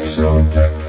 Exotech.